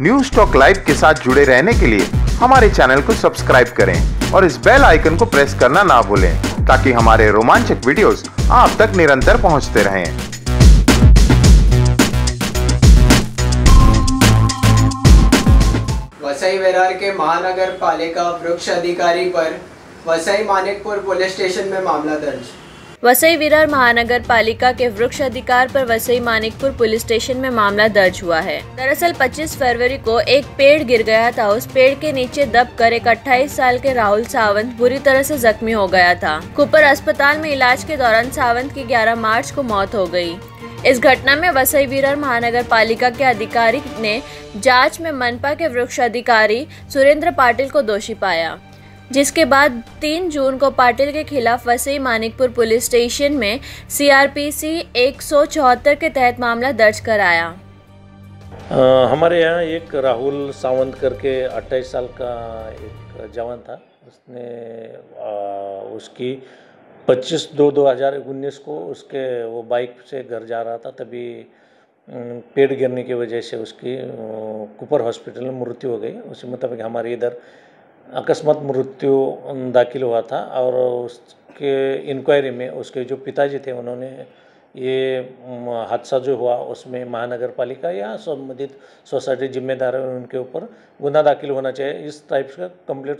News talk live के साथ जुड़े रहने के लिए हमारे चैनल को सब्सक्राइब करें और इस बेल आइकन को प्रेस करना ना भूलें, ताकि हमारे रोमांचक वीडियोस आप तक निरंतर पहुँचते रहें। वसई विरार के महानगर पालिका वृक्ष अधिकारी पर वसई मानिकपुर पुलिस स्टेशन में मामला दर्ज। वसई विरार महानगर पालिका के वृक्ष अधिकार पर वसई मानिकपुर पुलिस स्टेशन में मामला दर्ज हुआ है। दरअसल 25 फरवरी को एक पेड़ गिर गया था। उस पेड़ के नीचे दब कर एक 28 साल के राहुल सावंत बुरी तरह से जख्मी हो गया था। कुपर अस्पताल में इलाज के दौरान सावंत की 11 मार्च को मौत हो गई। इस घटना में वसई विरार महानगर पालिका के अधिकारी ने जाँच में मनपा के वृक्ष अधिकारी सुरेंद्र पाटिल को दोषी पाया। जिसके बाद 3 जून को पाटिल के खिलाफ वसई मानिकपुर पुलिस स्टेशन में सीआरपीसी एक के तहत मामला दर्ज कराया। अ, हमारे यहाँ एक राहुल सावंत करके 28 साल का एक जवान था। उसने अ, उसकी 25 दो 2019 को उसके वो बाइक से घर जा रहा था। तभी पेड़ गिरने की वजह से उसकी कुपर हॉस्पिटल में मृत्यु हो गई। उसी मुताबिक हमारे इधर अकस्मात मृत्यु दाखिल हुआ था और उसके इंक्वायरी में उसके जो पिताजी थे, उन्होंने ये हादसा जो हुआ उसमें महानगर पालिका या संबंधित सोसाइटी जिम्मेदार है, उनके ऊपर गुना दाखिल होना चाहिए। इस टाइप का कंप्लेंट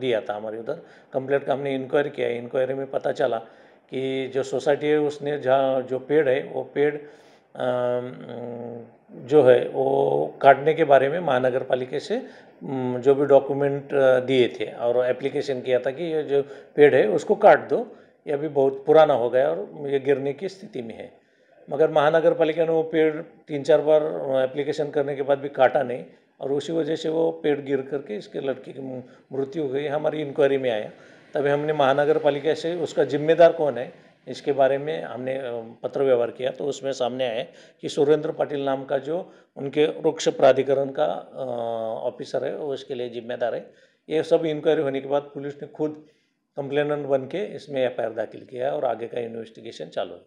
दिया था हमारे उधर। कंप्लेंट का हमने इंक्वायरी किया। इंक्वायरी में पता चला कि जो सोसाइटी है, उसने जहाँ जो पेड़ है, वो पेड़ जो है, वो काटने के बारे में महानगर पालिका से जो भी डॉक्यूमेंट दिए थे और एप्लीकेशन किया था कि ये जो पेड़ है उसको काट दो। ये अभी बहुत पुराना हो गया और ये गिरने की स्थिति में है। मगर महानगर पालिका ने वो पेड़ तीन चार बार एप्लीकेशन करने के बाद भी काटा नहीं और उसी वजह से वो पेड़ गिर करके इसके लड़की की मृत्यु हो गई, हमारी इंक्वायरी में आया। तभी हमने महानगर पालिका से उसका जिम्मेदार कौन है? इसके बारे में हमने पत्र व्यवहार किया तो उसमें सामने आए कि सुरेंद्र पाटिल नाम का जो उनके वृक्ष प्राधिकरण का ऑफिसर है, वो इसके लिए जिम्मेदार है। ये सब इंक्वायरी होने के बाद पुलिस ने खुद कंप्लेनेंट बन के इसमें एफआईआर दाखिल किया है और आगे का इन्वेस्टिगेशन चालू है।